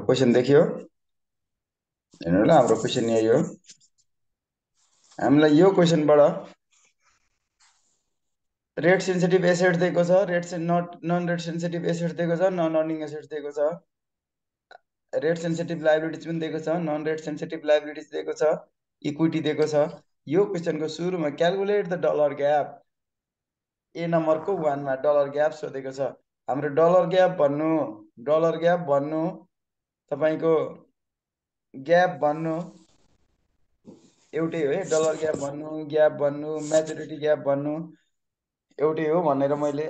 Question देखियो हेर्नु ल हाम्रो क्वेसन यही हो हामीलाई यो क्वेसनबाट रेट सेन्सिटिभ एसेट दिएको छ rate not non rate sensitive asset दिएको छ नन अर्निङ एसेट दिएको छ रेट सेन्सिटिभ लाइबिलिटिज पनि दिएको छ नन रेट सेन्सिटिभ लाइबिलिटिज दिएको छ इक्विटी दिएको छ यो क्वेसनको सुरुमा calculate the dollar gap A नम्बरको वानमा डलर ग्याप सोधेको छ हाम्रो डलर ग्याप भन्नु डलर ग्याप भन्नु तपाईँको ग्याप भन्नु एउटै हो है डलर ग्याप भन्नु ग्याप भन्नु मेचुरिटी ग्याप भन्नु एउटै हो भनेर मैले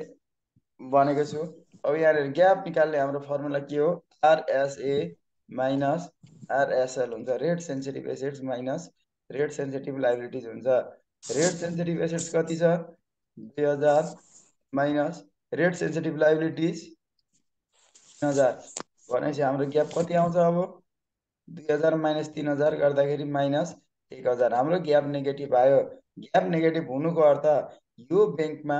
भनेको छु। अब यहाँनिर ग्याप निकाल्ने हाम्रो फर्मुला के हो? आरएसए माइनस आरएसएल हुन्छ। Rate sensitive assets minus rate sensitive liabilities हुन्छ। रेट सेन्सिटिभ एसेट्स कति छ? दुई हजार माइनस रेट सेन्सिटिभ लाइबिलिटिज तिन हजार। भनेपछि हाम्रो ग्याप कति आउँछ अब? दुई हजार माइनस तिन हजार गर्दाखेरि माइनस एक हजार। हाम्रो ग्याप नेगेटिभ आयो। ग्याप नेगेटिभ हुनुको अर्थ यो ब्याङ्कमा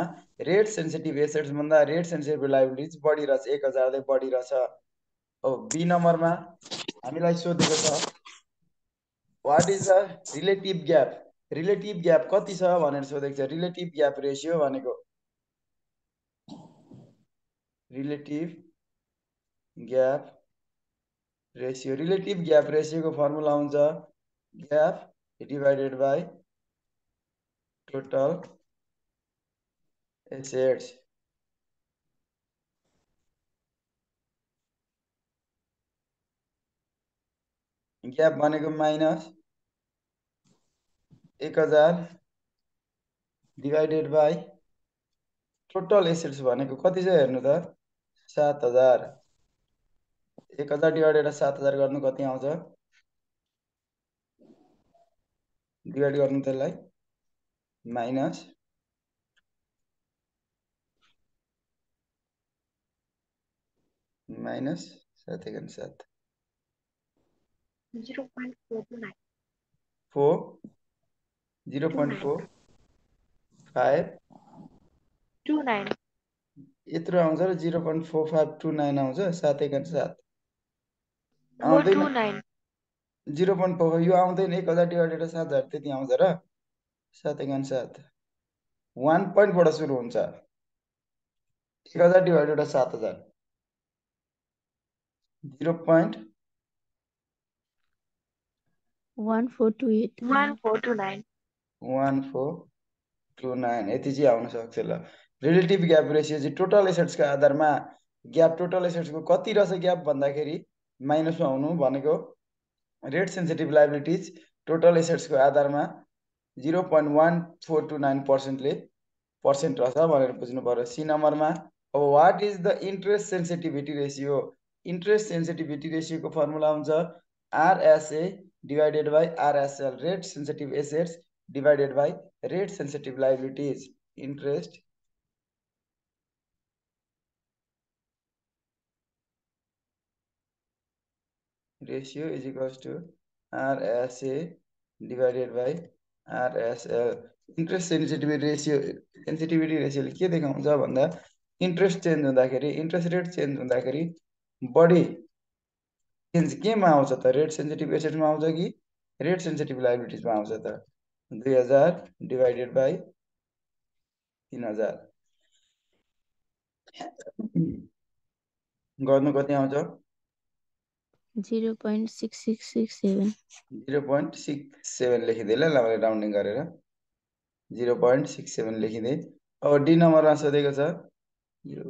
रेट सेन्सिटिभ एसेट्स भन्दा रेट सेन्सिटिभ लाइबिलिटिज बढिरहेछ एक हजारले बढिरहेछ। अब बी नम्बरमा हामीलाई सोधेको छ what is the relative gap relative gap कति छ भनेर सोधेको छ। रिलेटिभ ग्याप रेसियो भनेको। Relative gap ratio relative gap रेसियोको formula हुन्छ gap divided by total assets gap भनेको माइनस एक हजार डिभाइडेड बाई टोटल एसेट्स भनेको कति छ हेर्नु त? सात हजार। एक हजार डिभाइडेड सात हजार गर्नु कति आउँछ? डिभाइड गर्नु त्यसलाई माइनस माइनस सात एक सात। Four zero point four five two nine. यत्रो आउँछ र zero point four five two nine आउँछ सात एक सात। टू आउँदैन नाइन। जिरो पोइन्ट फोर यो आउँदैन। एक हजार डिभाइडेड सात हजार त्यति आउँछ र। सात एक सात। वान पोइन्टबाट सुरु हुन्छ। एक हजार डिभाइडेड सात हजार। Zero point. One four two eight. One four two nine. One four two nine यति चाहिँ आउन सक्छ ल। रिलेटिभ ग्याप रेसियो चाहिँ टोटल एसेट्सको आधारमा ग्याप टोटल एसेट्सको कति रहेछ ग्याप भन्दाखेरि माइनसमा हुनु भनेको रेट सेन्सिटिभ लाइबिलिटिज टोटल एसेट्सको आधारमा zero point one four two nine पर्सेन्टले percent रहेछ भनेर बुझ्नु पऱ्यो सी नम्बरमा अब what is the interest sensitivity ratio interest sensitivity रेसियोको formula हुन्छ RSA divided by RSL rate sensitive assets divided by rate sensitive liabilities interest ratio is equals to RSA divided by RSL interest sensitivity ratio sensitivity रेसियोले के देखाउँछ भन्दा interest change हुँदाखेरि interest rate change हुँदाखेरि बढी change केमा आउँछ त? Rate sensitive एसेटमा आउँछ कि रेट सेन्सिटिभ लाइबिलिटिजमा आउँछ त? दुई हजार डिभाइडेड बाई तिन हजार। गर्नु कति आउँछ? Zero point six six six seven zero point six seven लेखिदिएँ ल मैले राउन्डिङ गरेर। जिरो पोइन्ट सिक्स सेभेन अब डी नम्बरमा सोधेको छ। यो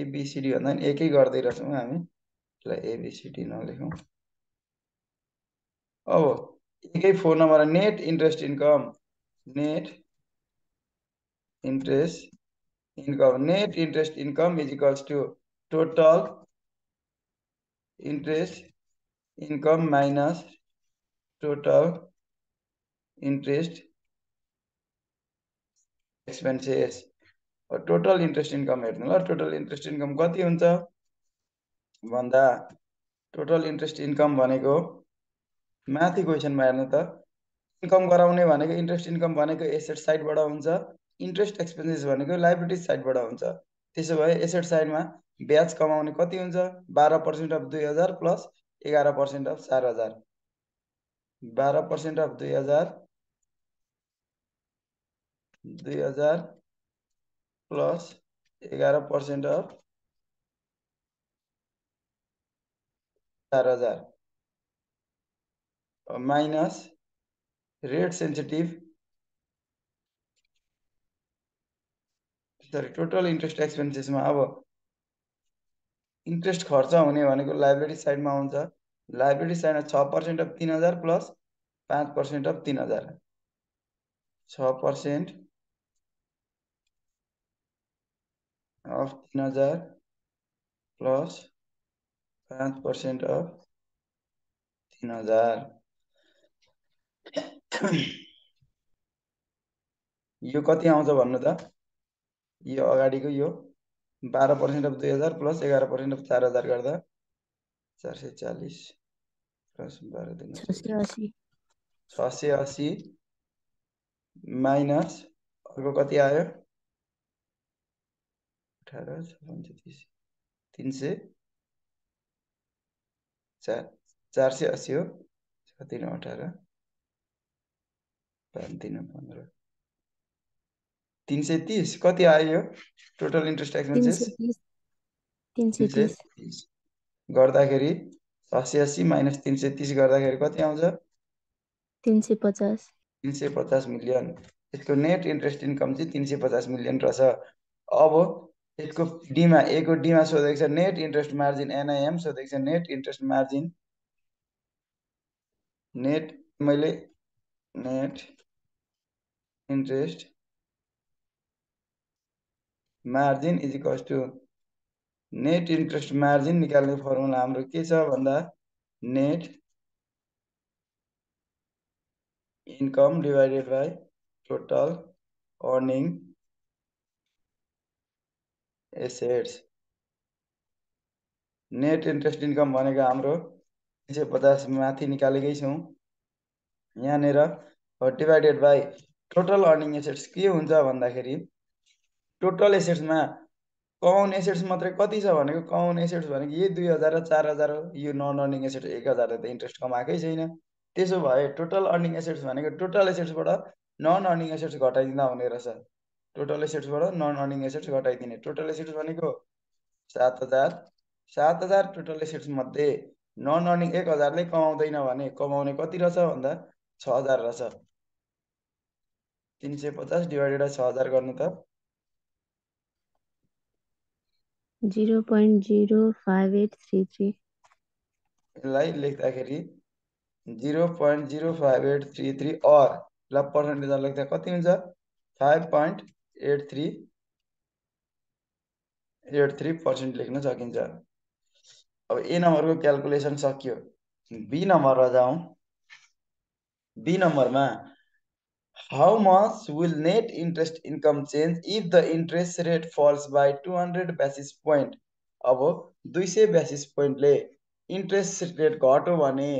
एबिसिडी भन्दा पनि एकै गर्दै रहेछौँ हामी। यसलाई एबिसिडी नलेखौँ अब एकै phone number net interest income net interest income net interest income is equals to total interest income minus total interest expenses total interest income हेर्नु ल टोटल इन्ट्रेस्ट इन्कम कति हुन्छ? भन्दा टोटल इन्ट्रेस्ट इन्कम भनेको माथि क्वेसनमा हेर्नु त इन्कम गराउने भनेको इन्ट्रेस्ट इन्कम भनेको एसेट साइडबाट हुन्छ इन्ट्रेस्ट एक्सपेन्सेस भनेको लाइबिलिटी साइडबाट हुन्छ। त्यसो भए एसेट साइडमा ब्याज कमाउने कति हुन्छ? बाह्र पर्सेन्ट अफ दुई हजार प्लस एघार पर्सेन्ट अफ चार हजार। बाह्र पर्सेन्ट अफ दुई हजार दुई हजार प्लस एघार पर्सेन्ट अफ चार हजार। Minus rate sensitive sorry total interest एक्सपेन्सेसमा अब इन्ट्रेस्ट खर्च हुने भनेको लाइब्रेरी साइडमा आउँछ लाइब्रेरी साइडमा छ पर्सेन्ट अफ तिन हजार प्लस पाँच पर्सेन्ट अफ तिन हजार। छ पर्सेन्ट अफ तिन हजार प्लस पाँच पर्सेन्ट अफ तिन हजार। यो कति आउँछ भन्नु त? यो अगाडिको यो। बाह्र पर्सेन्ट अफ दुई हजार प्लस एघार पर्सेन्ट अफ चार हजार गर्दा चार सय चालिस। प्लस बाह्र दिन छ सय। असी। माइनस अर्को कति आयो? अठार तिस तिन सय। चार चार सय असी हो। छ तिन अठार। पाँच तिन पन्ध्र। तिन सय तिस कति आयो टोटल इन्ट्रेस्ट एक्सपेन्सेस तिस तिन सय तिन सय तिस तिस गर्दाखेरि असी असी माइनस तिन सय तिस गर्दाखेरि कति आउँछ तिन सय पचास तिन सय पचास मिलियन यसको नेट इन्ट्रेस्ट इन्कम चाहिँ तिन सय पचास मिलियन रहेछ अब यसको डीमा एको डीमा सोधेको छ नेट इन्ट्रेस्ट मार्जिन एनआइएम सोधेको छ नेट इन्ट्रेस्ट मार्जिन नेट मैले net interest margin is equals to net interest margin निकाल्ने फर्मुला हाम्रो के छ भन्दा net income divided by total earning assets. Net interest income भनेको हाम्रो तिन सय पचास माथि निकालेकै छौँ। यहाँनिर divided by total earning assets के हुन्छ भन्दाखेरि टोटल एसेट्समा कमाउने एसेट्स मात्रै कति छ भनेको कमाउने एसेट्स भनेको यही दुई हजार र चार हजार हो। यो नन अर्निङ एसेट्स एक हजारले त इन्ट्रेस्ट कमाएकै छैन। त्यसो भए टोटल अर्निङ एसेट्स भनेको टोटल एसेट्सबाट नन अर्निङ एसेट्स घटाइदिँदा हुने रहेछ। टोटल एसेट्सबाट नन अर्निङ एसेट्स घटाइदिने। टोटल एसेट्स भनेको सात हजार। सात हजार टोटल एसेट्स मध्ये नन अर्निङ एक हजारले कमाउँदैन भने कमाउने कति रहेछ भन्दा छ हजार रहेछ। तिन सय पचास डिभाइडेड छ हजार गर्नु त zero point zero five eight three three. यसलाई लेख्दाखेरि zero point zero five eight three लेख्दा कति हुन्छ? Five point eight three eight three percent लेख्न सकिन्छ। अब ए नम्बरको क्यालकुलेसन सकियो। बी नम्बरमा जाउँ बी नम्बरमा much will net interest income change if the interest rate falls by two hundred basis point अब दुई सय बेसिस पोइन्टले इन्ट्रेस्ट रेट घट्यो भने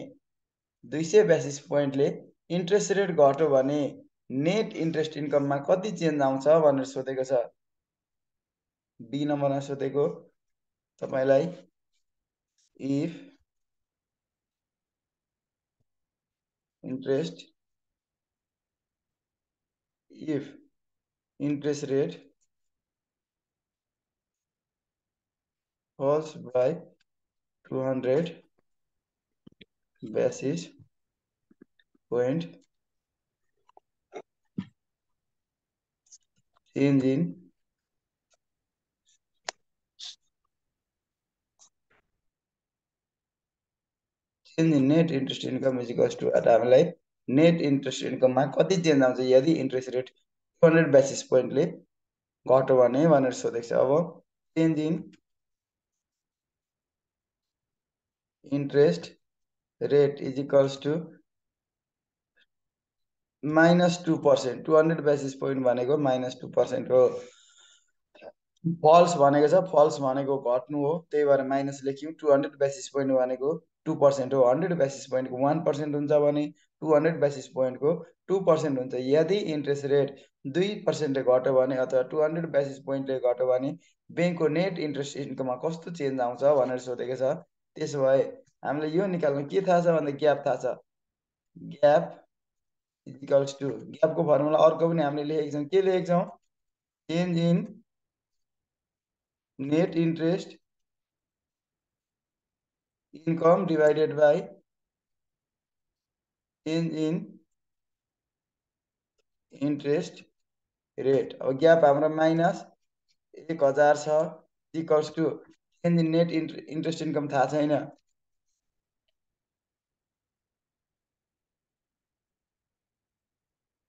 दुई सय बेसिस पोइन्टले इन्ट्रेस्ट रेट घट्यो भने नेट इन्ट्रेस्ट इन्कममा कति चेन्ज आउँछ भनेर सोधेको छ। बी नम्बरमा सोधेको। तपाईँलाई if interest if interest rate falls by 200 basis point change in change in net interest income is equals to हामीलाई नेट इन्ट्रेस्ट इन्कममा कति चेन्ज आउँछ यदि interest rate two hundred basis पोइन्टले घट्यो भने भनेर सोधेको छ। अब change in interest rate is equals to minus two percent two hundred basis point भनेको माइनस टू पर्सेन्ट हो। फल्स भनेको छ। फल्स भनेको घट्नु हो। त्यही भएर माइनस लेख्यौँ। टु हन्ड्रेड बेसिस पोइन्ट भनेको टु पर्सेन्ट हो हन्ड्रेड बेसिस पोइन्टको वान पर्सेन्ट हुन्छ भने टु हन्ड्रेड बेसिस पोइन्टको टु पर्सेन्ट हुन्छ। यदि इन्ट्रेस्ट रेट दुई पर्सेन्टले घट्यो भने अथवा टु हन्ड्रेड बेसिस पोइन्टले घट्यो भने ब्याङ्कको नेट इन्ट्रेस्ट इन्कममा कस्तो चेन्ज आउँछ भनेर सोधेको छ। त्यसो भए हामीले यो निकाल्नु के थाहा छ भन्दा ग्याप थाहा छ। ग्याप इक्वल्स टु ग्यापको फर्मुला अर्को पनि हामीले लेखेको छौँ। के लेखेको छौँ? Change in net interest income divided by change in interest rate अब ग्याप हाम्रो माइनस एक हजार छ equals to change in net interest income थाहा छैन।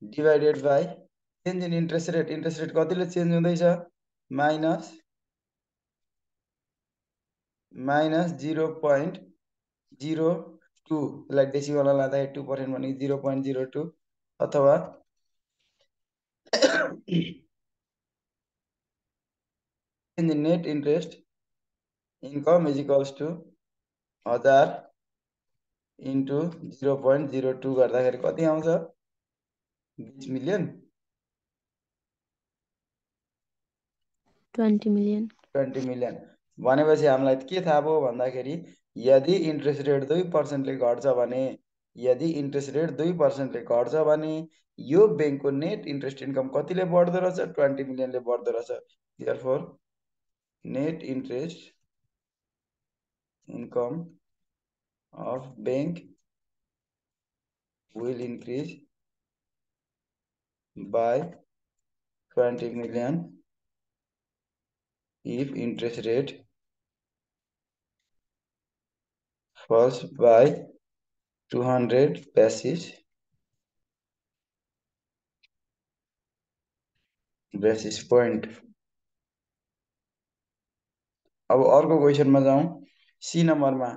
Divided by change in interest rate interest rate कतिले चेन्ज हुँदैछ? Minus minus zero point zero two यसलाई डेसिमलमा लाँदाखेरि टू पर्सेन्ट भनेको जिरो पोइन्ट जिरो टू अथवा net interest income is equals to हजार into zero point zero two गर्दाखेरि कति आउँछ? बिस million. Twenty million. Twenty million. हामीलाई के थाहा भयो यदि इन्ट्रेस्ट रेट दुई पर्सेन्टले घट्छ यदि इन्ट्रेस्ट रेट दुई पर्सेन्टले घट्छ भने, यो ब्याङ्कको नेट इन्ट्रेस्ट इन्कम कतिले बढ्दो रहेछ? ट्वेन्टी मिलियनले बढ्दो रहेछ। For net interest income of bank will increase by twenty million if interest rate falls by 200 basis. Basis point. अब अर्को क्वेसनमा जाउँ सी नम्बरमा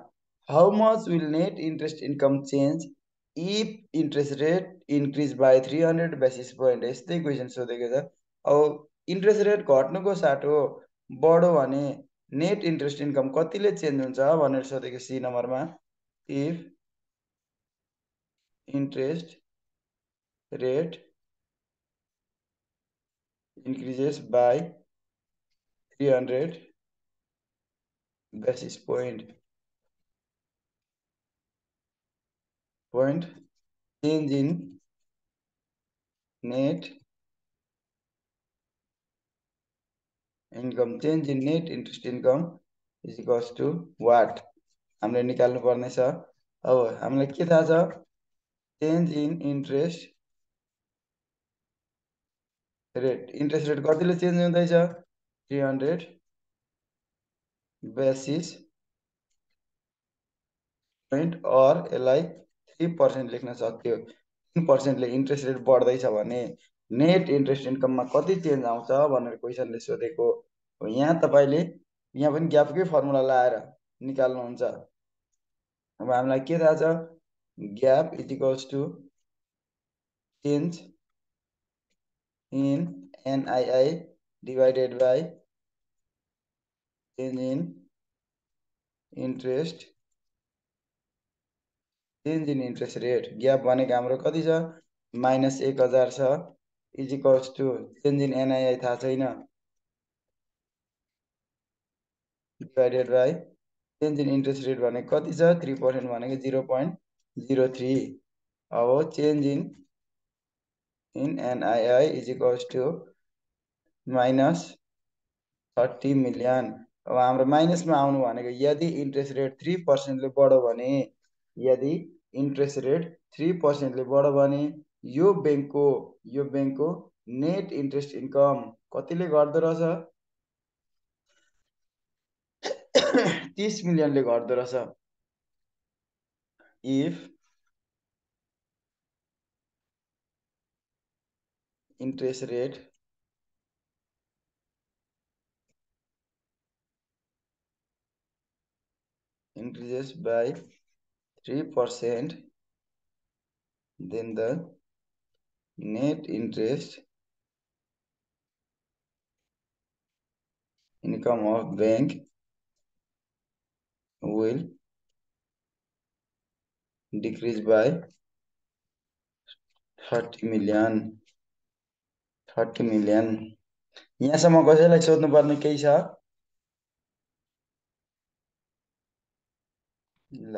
how much will net interest income change if interest rate increase by three hundred basis point यस्तै question सोधेको छ अब interest rate घट्नुको साटो बढो भने नेट इन्ट्रेस्ट इन्कम कतिले चेन्ज हुन्छ भनेर सोधेको सी नम्बरमा। If interest rate increases by three hundred basis point point change in net income change in net interest income is equals to what हामीले निकाल्नु पर्नेछ अब हामीलाई के थाहा छ change in interest rate interest rate कतिले चेन्ज हुँदैछ three hundred basis point or यसलाई थ्री पर्सेन्ट लेख्न सक्थ्यो तिन पर्सेन्टले इन्ट्रेस्ट रेट बढ्दैछ भने नेट इन्ट्रेस्ट इन्कममा कति चेन्ज आउँछ भनेर क्वेसनले सोधेको यहाँ तपाईँले यहाँ पनि ग्यापकै फर्मुला लगाएर निकाल्नुहुन्छ। अब हामीलाई के थाहा छ? Gap equals to change in NII divided by change in interest change in interest rate gap भनेको हाम्रो कति छ? माइनस एक हजार छ। Is equals to change in NII थाहा छैन divided by change in interest rate भनेको कति छ थ्री पर्सेन्ट भनेको जिरो पोइन्ट जिरो थ्री अब change in in NII is equals to minus thirty million अब हाम्रो माइनसमा आउनु भनेको यदि इन्ट्रेस्ट रेट थ्री पर्सेन्टले बढ्यो भने यदि इन्ट्रेस्ट रेट थ्री पर्सेन्टले बढ्यो भने यो ब्याङ्कको यो ब्याङ्कको नेट इन्ट्रेस्ट इन्कम कतिले तिस मिलियनले घट्दो रहेछ। If interest rate increases by 3% then the net interest income of bank will decrease by thirty million thirty million यहाँसम्म कसैलाई सोध्नुपर्ने केही छ? ल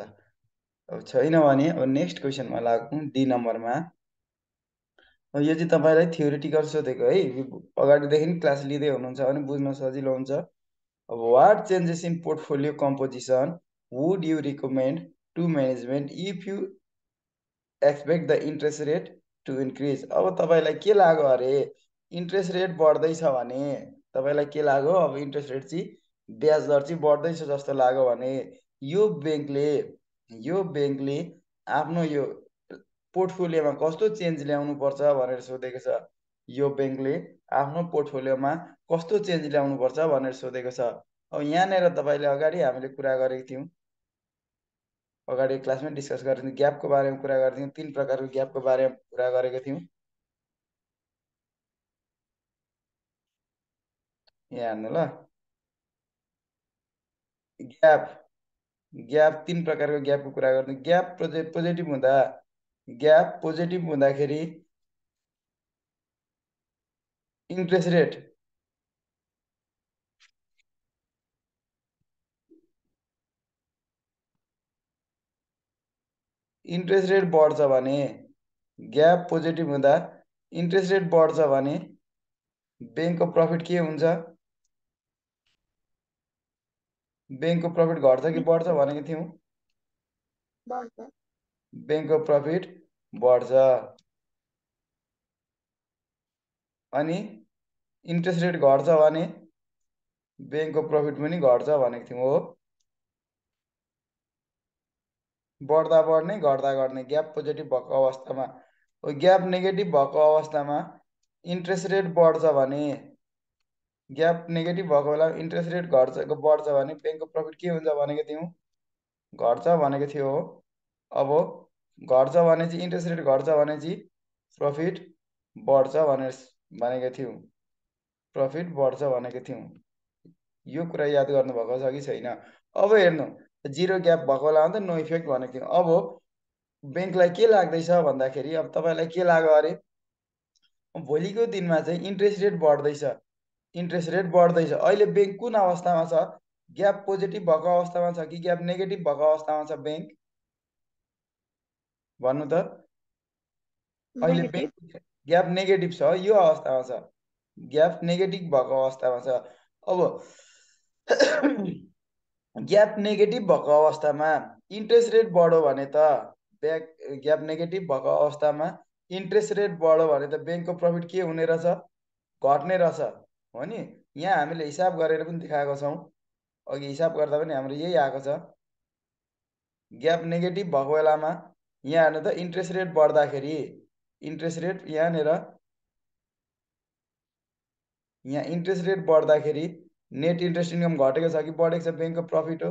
अब छैन भने अब नेक्स्ट क्वेसनमा लागौँ डी नम्बरमा यो चाहिँ तपाईँलाई थ्योरिटिकल सोधेको है अगाडिदेखि क्लास लिँदै हुनुहुन्छ भने बुझ्न सजिलो हुन्छ। अब what changes in portfolio composition would you recommend to management if you expect the interest rate to increase अब तपाईँलाई के लाग्यो अरे? इन्ट्रेस्ट रेट बढ्दैछ भने तपाईँलाई के लाग्यो? अब इन्ट्रेस्ट रेट चाहिँ ब्याज दर चाहिँ बढ्दैछ जस्तो लाग्यो भने यो ब्याङ्कले यो ब्याङ्कले आफ्नो यो पोर्टफोलियोमा कस्तो चेन्ज ल्याउनु पर्छ भनेर सोधेको छ। यो ब्याङ्कले आफ्नो पोर्टफोलियोमा कस्तो चेन्ज ल्याउनु पर्छ भनेर सोधेको छ। अब यहाँनिर तपाईँले अगाडि हामीले कुरा गरेको थियौँ। अगाडि क्लासमै डिस्कस गरेको थियौँ। ग्यापको बारेमा कुरा गरेको थियौँ। तिन प्रकारको ग्यापको बारेमा कुरा गरेको थियौँ। यहाँ हेर्नु ल। ग्याप। ग्याप तिन प्रकारको ग्यापको कुरा गर्दै ग्याप पोजे पोजिटिभ हुँदा ग्याप पोजिटिभ हुँदाखेरि इन्ट्रेस्ट रेट इन्ट्रेस्ट रेट बढ्छ भने ग्याप पोजिटिभ हुँदा इन्ट्रेस्ट रेट बढ्छ भने ब्याङ्कको प्रफिट के हुन्छ? ब्याङ्कको प्रफिट घट्छ कि बढ्छ भनेको थियौँ? ब्याङ्कको प्रफिट बढ्छ। अनि इन्ट्रेस्ट रेट घट्छ भने ब्याङ्कको प्रफिट पनि घट्छ भनेको थियौँ हो। बढ्दा बढ्ने घट्दा घट्ने ग्याप पोजिटिभ भएको अवस्थामा। ग्याप नेगेटिभ भएको अवस्थामा इन्ट्रेस्ट रेट बढ्छ भने ग्याप नेगेटिभ भएको बेला इन्ट्रेस्ट रेट घट्छ बढ्छ भने ब्याङ्कको प्रफिट के हुन्छ भनेको थियौँ? घट्छ भनेको थियो हो। अब घट्छ भने चाहिँ इन्ट्रेस्ट रेट घट्छ भने चाहिँ प्रफिट बढ्छ भनेर भनेको थियौँ। प्रफिट बढ्छ भनेको थियौँ। यो कुरा याद गर्नुभएको छ कि छैन? अब हेर्नु जिरो ग्याप भएको बेला त नो इफेक्ट भनेको थियौँ। अब ब्याङ्कलाई के लाग्दैछ भन्दाखेरि अब तपाईँलाई के लाग्यो अरे? भोलिको दिनमा चाहिँ इन्ट्रेस्ट रेट बढ्दैछ। इन्ट्रेस्ट रेट बढ्दैछ। अहिले ब्याङ्क कुन अवस्थामा छ? ग्याप पोजिटिभ भएको अवस्थामा छ कि ग्याप नेगेटिभ भएको अवस्थामा छ ब्याङ्क भन्नु त? अहिले ब्याङ्क ग्याप नेगेटिभ छ यो अवस्थामा छ ग्याप नेगेटिभ भएको अवस्थामा छ अब ग्याप नेगेटिभ भएको अवस्थामा इन्ट्रेस्ट रेट बढ्यो भने त ब्याक ग्याप नेगेटिभ भएको अवस्थामा इन्ट्रेस्ट रेट बढ्यो भने त ब्याङ्कको प्रफिट के हुने रहेछ? घट्ने रहेछ। हो नि? यहाँ हामीले हिसाब गरेर पनि देखाएको छौँ। अघि हिसाब गर्दा पनि हाम्रो यही आएको छ। ग्याप नेगेटिभ भएको बेलामा यहाँ हेर्नु त इन्ट्रेस्ट रेट बढ्दाखेरि इन्ट्रेस्ट रेट यहाँनिर यहाँ इन्ट्रेस्ट रेट बढ्दाखेरि नेट इन्ट्रेस्ट इन्कम घटेको छ कि बढेको छ? ब्याङ्कको प्रफिट हो।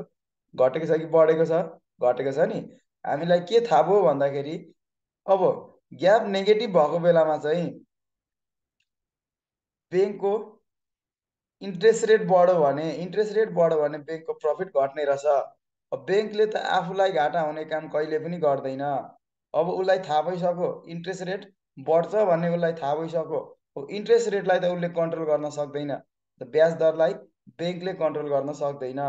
घटेको छ कि बढेको छ? घटेको छ नि। हामीलाई के थाहा भयो भन्दाखेरि अब ग्याप नेगेटिभ भएको बेलामा चाहिँ ब्याङ्कको इन्ट्रेस्ट रेट बढ्यो भने इन्ट्रेस्ट रेट बढ्यो भने ब्याङ्कको प्रफिट घट्ने रहेछ। ब्याङ्कले त आफूलाई घाटा हुने काम कहिले पनि गर्दैन। अब उसलाई थाहा भइसक्यो इन्ट्रेस्ट रेट बढ्छ भन्ने उसलाई थाहा भइसक्यो इन्ट्रेस्ट रेटलाई त उसले कन्ट्रोल गर्न सक्दैन। ब्याज दरलाई ब्याङ्कले कन्ट्रोल गर्न सक्दैन।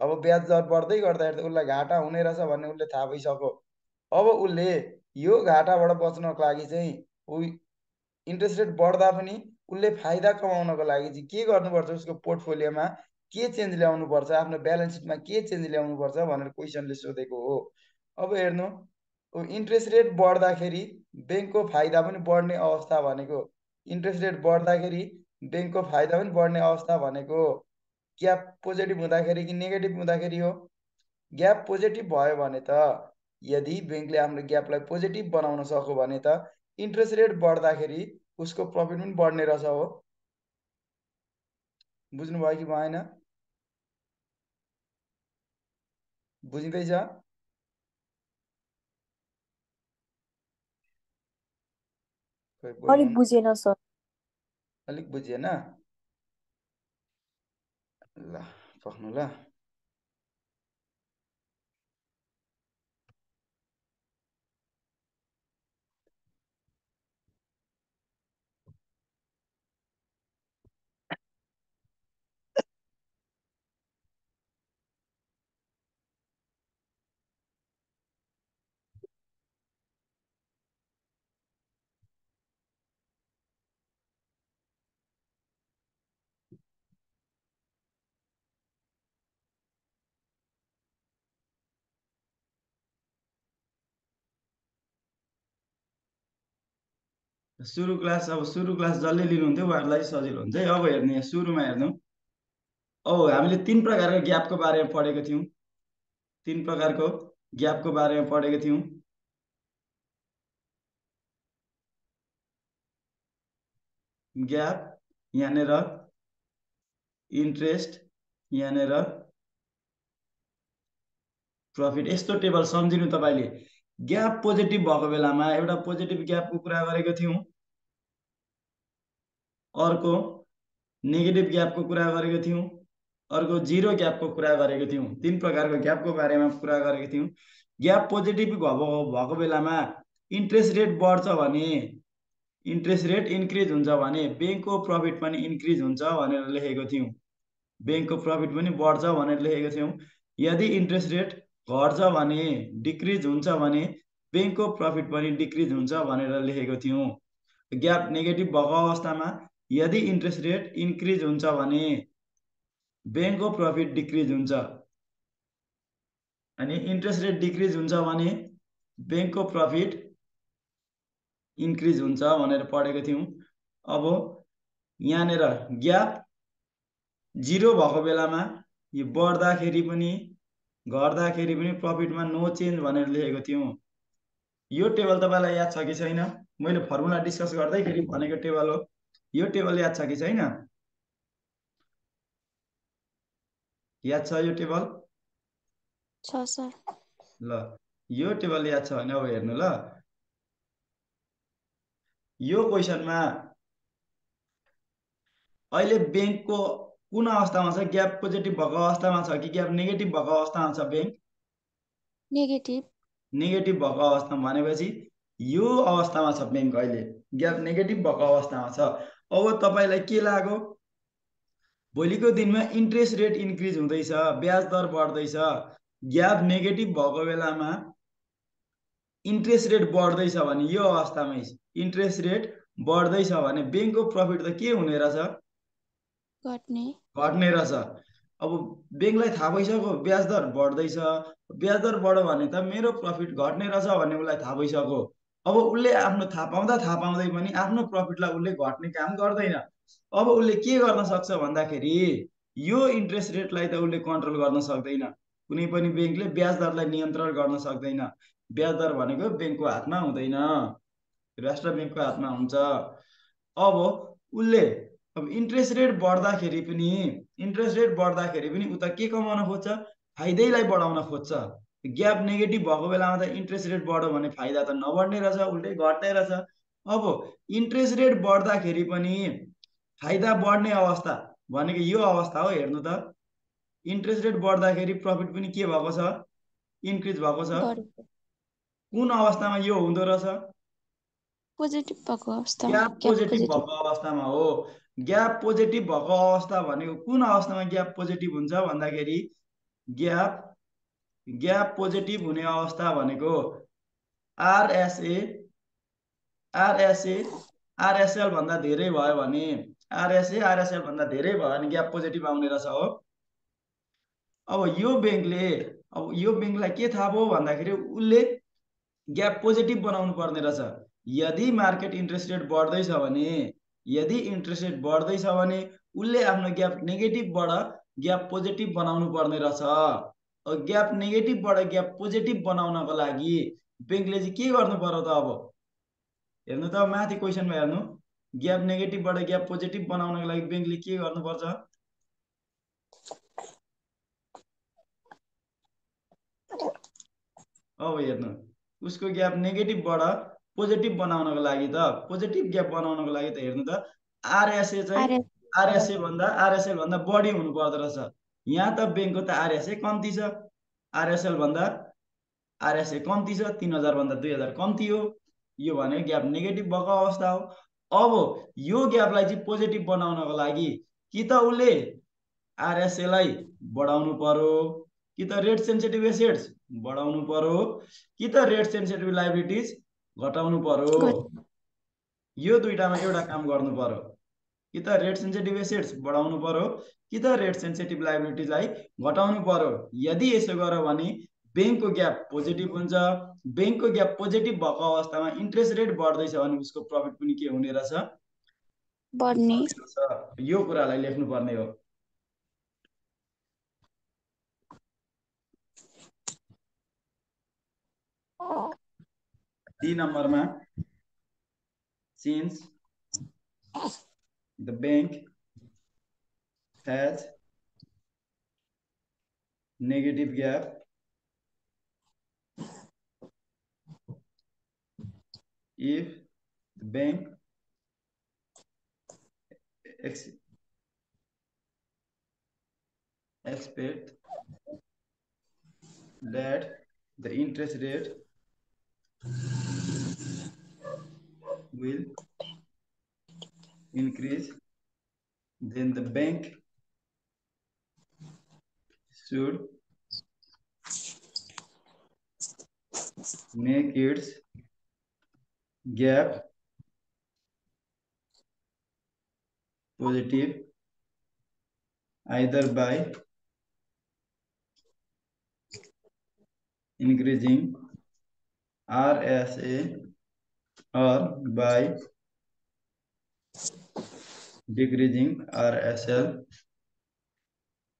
अब ब्याज दर बढ्दै गर्दाखेरि त उसलाई घाटा हुने रहेछ भन्ने उसले थाहा भइसक्यो। अब उसले यो घाटाबाट बच्नको लागि चाहिँ ऊ इन्ट्रेस्ट रेट बढ्दा पनि उसले फाइदा कमाउनको लागि चाहिँ के गर्नुपर्छ उसको पोर्टफोलियोमा के चेन्ज ल्याउनु पर्छ आफ्नो ब्यालेन्स सिटमा के चेन्ज ल्याउनु पर्छ भनेर क्वेसनले सोधेको हो। अब हेर्नु इन्ट्रेस्ट रेट बढ्दाखेरि ब्याङ्कको फाइदा पनि बढ्ने अवस्था भनेको इन्ट्रेस्ट रेट बढ्दाखेरि ब्याङ्कको फाइदा पनि बढ्ने अवस्था भनेको ग्याप पोजिटिभ हुँदाखेरि कि नेगेटिभ हुँदाखेरि हो? ग्याप पोजिटिभ भयो भने त यदि ब्याङ्कले आफ्नो ग्यापलाई पोजिटिभ बनाउन सक्यो भने त इन्ट्रेस्ट रेट बढ्दाखेरि उसको प्रफिट पनि बढ्ने रहेछ हो। बुझ्नुभयो कि भएन? बुझिँदैछ अलिक बुझेन सर अलिक बुझिएन ल पक्नु ल सुरु क्लास अब सुरु क्लास जसले लिनुहुन्थ्यो उहाँहरूलाई सजिलो हुन्छ है। अब हेर्नु सुरुमा हेर्नु। अब हामीले तिन प्रकारको ग्यापको बारेमा पढेको थियौँ। तिन प्रकारको ग्यापको बारेमा पढेको थियौँ। ग्याप यहाँनिर इन्ट्रेस्ट यहाँनिर प्रफिट। यस्तो टेबल सम्झिनु तपाईँले। ग्याप पोजिटिभ भएको बेलामा एउटा पोजिटिभ ग्यापको कुरा गरेको थियौँ। अर्को नेगेटिभ ग्यापको कुरा गरेको थियौँ। अर्को जिरो ग्यापको कुरा गरेको थियौँ। तिन प्रकारको ग्यापको बारेमा कुरा गरेको थियौँ। ग्याप पोजिटिभ भएको भएको बेलामा इन्ट्रेस्ट रेट बढ्छ भने इन्ट्रेस्ट रेट इन्क्रिज हुन्छ भने ब्याङ्कको प्रफिट पनि इन्क्रिज हुन्छ भनेर लेखेको थियौँ। ब्याङ्कको प्रफिट पनि बढ्छ भनेर लेखेको थियौँ। यदि इन्ट्रेस्ट रेट घट्छ भने डिक्रिज हुन्छ भने ब्याङ्कको प्रफिट पनि डिक्रिज हुन्छ भनेर लेखेको थियौँ। ग्याप नेगेटिभ भएको अवस्थामा यदि इन्ट्रेस्ट रेट इन्क्रिज हुन्छ भने ब्याङ्कको प्रफिट डिक्रिज हुन्छ। अनि इन्ट्रेस्ट रेट डिक्रिज हुन्छ भने ब्याङ्कको प्रफिट इन्क्रिज हुन्छ भनेर पढेको थियौँ। अब यहाँनिर ग्याप जिरो भएको बेलामा यो बढ्दाखेरि पनि घट्दाखेरि पनि प्रफिटमा नो चेन्ज भनेर लेखेको थियौँ। यो टेबल तपाईँलाई याद छ कि छैन? मैले फर्मुला डिस्कस गर्दैखेरि भनेको टेबल हो। यो टेबल याद छ कि छैन? याद छ यो टेबल? छ सर ल यो टेबल याद छ भने अब हेर्नु ल। यो क्वेसनमा अहिले ब्याङ्कको कुन अवस्थामा छ? ग्याप पोजिटिभ भएको अवस्थामा छ कि ग्याप नेगेटिभ भएको अवस्थामा छ ब्याङ्क? नेगेटिभ। नेगेटिभ भएको अवस्थामा भनेपछि यो अवस्थामा छ ब्याङ्क अहिले। ग्याप नेगेटिभ भएको अवस्थामा छ। अब तपाईँलाई के लाग्यो भोलिको दिनमा इन्ट्रेस्ट रेट इन्क्रिज हुँदैछ ब्याज दर बढ्दैछ ग्याप नेगेटिभ भएको बेलामा इन्ट्रेस्ट रेट बढ्दैछ भने यो अवस्थामै इन्ट्रेस्ट रेट बढ्दैछ भने ब्याङ्कको प्रफिट त के हुने रहेछ? घट्ने। घट्ने रहेछ। अब ब्याङ्कलाई थाहा भइसक्यो ब्याज दर बढ्दैछ। ब्याज दर बढ्यो भने त मेरो प्रफिट घट्ने रहेछ भन्ने उसलाई थाहा भइसक्यो। अब उसले आफ्नो थाहा पाउँदा थाहा पाउँदै पनि आफ्नो प्रफिटलाई उसले घट्ने काम गर्दैन। अब उसले के गर्न सक्छ भन्दाखेरि यो इन्ट्रेस्ट रेटलाई त उसले कन्ट्रोल गर्न सक्दैन। कुनै पनि ब्याङ्कले ब्याज दरलाई नियन्त्रण गर्न सक्दैन। ब्याज दर भनेको ब्याङ्कको हातमा हुँदैन। राष्ट्र ब्याङ्कको हातमा हुन्छ। अब उसले अब इन्ट्रेस्ट रेट बढ्दाखेरि पनि इन्ट्रेस्ट रेट बढ्दाखेरि पनि उता के कमाउन खोज्छ? फाइदैलाई बढाउन खोज्छ। ग्याप नेगेटिभ भएको बेलामा त इन्ट्रेस्ट रेट बढ्यो भने फाइदा त नबढ्ने रहेछ उल्टै घट्ने रहेछ। अब इन्ट्रेस्ट रेट बढ्दाखेरि पनि फाइदा बढ्ने अवस्था भनेको यो अवस्था हो हेर्नु त। इन्ट्रेस्ट रेट बढ्दाखेरि प्रफिट पनि के भएको छ? इन्क्रिज भएको छ। कुन अवस्थामा यो हुँदो रहेछ? पोजिटिभ भएको अवस्थामा हो। ग्याप पोजिटिभ भएको अवस्था भनेको कुन अवस्थामा ग्याप पोजिटिभ हुन्छ भन्दाखेरि ग्याप ग्याप पोजिटिभ हुने अवस्था भनेको आरएसए आरएसए भन्दा धेरै भयो भने आरएसए भन्दा धेरै भयो भने ग्याप पोजिटिभ आउने रहेछ हो। अब यो ब्याङ्कले अब यो ब्याङ्कलाई के थाहा भयो भन्दाखेरि उसले ग्याप पोजिटिभ बनाउनु पर्ने रहेछ। यदि मार्केट इन्ट्रेस्ट रेट बढ्दैछ भने यदि इन्ट्रेस्ट रेट बढ्दैछ भने उसले आफ्नो ग्याप नेगेटिभबाट ग्याप पोजिटिभ बनाउनु पर्ने रहेछ। ग्याप नेगेटिभबाट ग्याप पोजिटिभ बनाउनको लागि ब्याङ्कले चाहिँ के गर्नु पर्यो त अब? हेर्नु त माथि क्वेसनमा हेर्नु। ग्याप नेगेटिभबाट ग्याप पोजिटिभ बनाउनको लागि ब्याङ्कले के गर्नुपर्छ अब हेर्नु। उसको ग्याप नेगेटिभबाट पोजिटिभ बनाउनको लागि त पोजिटिभ ग्याप बनाउनको लागि त हेर्नु त आरएसए चाहिँ आरएसए भन्दा आरएसएल भन्दा बढी हुनु पर्दो रहेछ। यहाँ त ब्याङ्कको त आरएसए कम्ती छ। आरएसएल भन्दा आरएसए कम्ती छ तिन हजारभन्दा दुई हजार कम्ती हो। यो भने ग्याप नेगेटिभ भएको अवस्था हो। अब यो ग्यापलाई चाहिँ पोजिटिभ बनाउनको लागि कि त उसले आरएसएलाई बढाउनु पर्यो कि त रेट सेन्सिटिभ एसेट्स बढाउनु पर्यो कि त रेट सेन्सिटिभ लाइबिलिटिज घटाउनु पर्यो। यो दुइटामा एउटा काम गर्नु पर्यो। कि त रेट सेन्सिटिभ एसेट्स बढाउनु पर्यो कि त रेट सेन्सिटिभ लाइबिलिटीलाई घटाउनु पर्यो? यदि यसो गर्यो भने ब्याङ्कको ग्याप पोजिटिभ हुन्छ ब्याङ्कको ग्याप पोजिटिभ भएको अवस्थामा इन्ट्रेस्ट रेट बढ्दैछ भने उसको प्रफिट पनि के हुने रहेछ? बढ्ने। यो कुरालाई लेख्नुपर्ने हो। डी नम्बरमा। Since the bank has negative gap. If the bank ex expect that the interest rate will increase, then the bank should make its gap positive either by increasing RSA or by decreasing RSL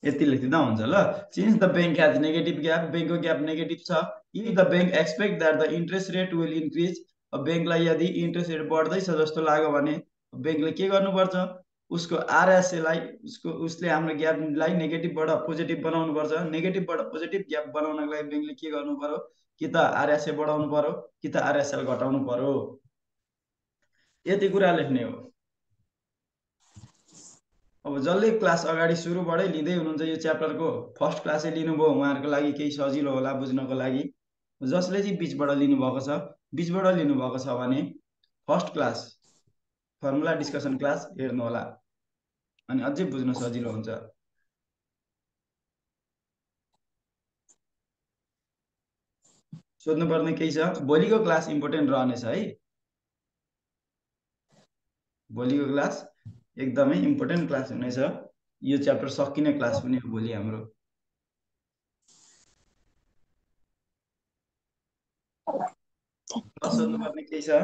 यति लेखिदिँदा हुन्छ ल। Since the bank has negative gap ब्याङ्कको gap negative छ। If the bank expect that the interest rate will increase ब्याङ्कलाई यदि interest rate बढ्दैछ जस्तो लाग्यो भने ब्याङ्कले के गर्नुपर्छ? उसको आरएसएलाई उसको उसले हाम्रो ग्यापलाई नेगेटिभबाट पोजिटिभ बनाउनु पर्छ नेगेटिभबाट पोजिटिभ ग्याप बनाउनको लागि ब्याङ्कले के गर्नु पर्यो कि त आरएसए बढाउनु पर्यो कि त आरएसएल घटाउनु पर्यो यति कुरा लेख्ने हो। अब जसले क्लास अगाडि सुरुबाटै लिँदै हुनुहुन्छ यो च्याप्टरको फर्स्ट क्लासै लिनुभयो उहाँहरूको लागि केही सजिलो होला बुझ्नको लागि। जसले चाहिँ बिचबाट लिनुभएको छ बिचबाट लिनुभएको छ भने first class formula discussion class हेर्नु होला। अनि अझै बुझ्न सजिलो हुन्छ। सोध्नुपर्ने केही छ? भोलिको क्लास इम्पोर्टेन्ट रहनेछ है। भोलिको क्लास एकदमै इम्पोर्टेन्ट क्लास हुनेछ यो च्याप्टर सकिने क्लास पनि हो भोलि हाम्रो। सोध्नुपर्ने केही छ?